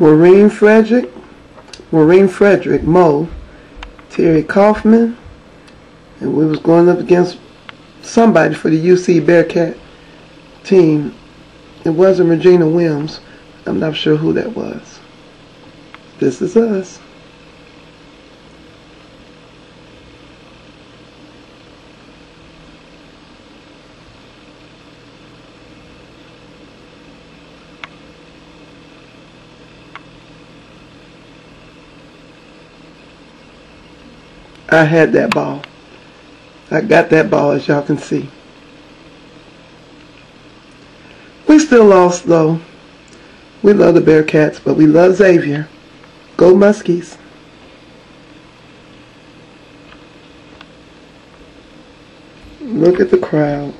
Maureen Frederick, Maureen Frederick, Mo, Terri Coughman, and we was going up against somebody for the UC Bearcat team. It wasn't Regina Williams. I'm not sure who that was. This is us. I had that ball. I got that ball as y'all can see. We still lost though. We love the Bearcats, but we love Xavier. Go Muskies. Look at the crowd.